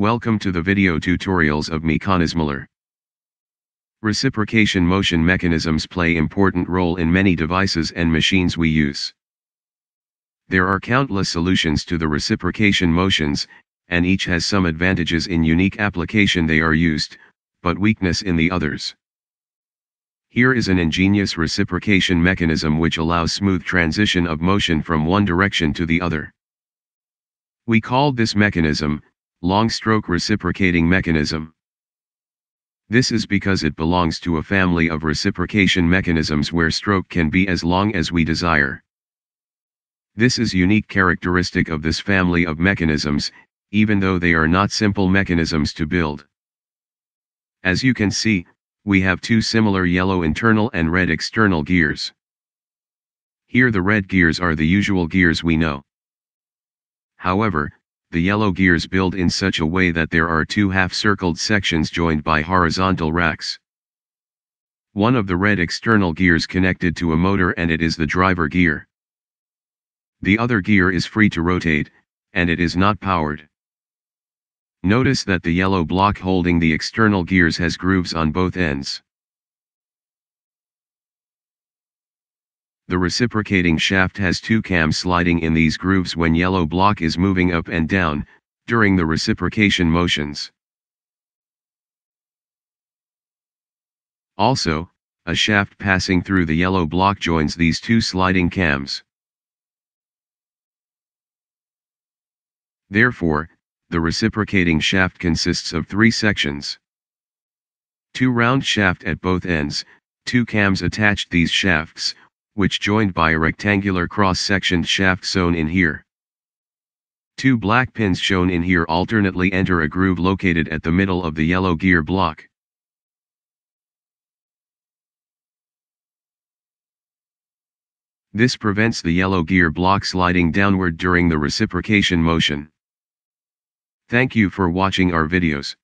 Welcome to the video tutorials of Mekanizmalar. Reciprocation motion mechanisms play important role in many devices and machines we use. There are countless solutions to the reciprocation motions, and each has some advantages in unique application they are used, but weakness in the others. Here is an ingenious reciprocation mechanism which allows smooth transition of motion from one direction to the other. We called this mechanism, long stroke reciprocating mechanism. This is because it belongs to a family of reciprocation mechanisms where stroke can be as long as we desire. This is unique characteristic of this family of mechanisms, even though they are not simple mechanisms to build. As you can see, we have two similar yellow internal and red external gears. Here the red gears are the usual gears we know. However, the yellow gears build in such a way that there are two half-circled sections joined by horizontal racks. One of the red external gears connected to a motor and it is the driver gear. The other gear is free to rotate, and it is not powered. Notice that the yellow block holding the external gears has grooves on both ends. The reciprocating shaft has two cams sliding in these grooves when yellow block is moving up and down, during the reciprocation motions. Also, a shaft passing through the yellow block joins these two sliding cams. Therefore, the reciprocating shaft consists of three sections. Two round shaft at both ends, two cams attached these shafts, which joined by a rectangular cross-sectioned shaft sewn in here. Two black pins shown in here alternately enter a groove located at the middle of the yellow gear block. This prevents the yellow gear block sliding downward during the reciprocation motion. Thank you for watching our videos.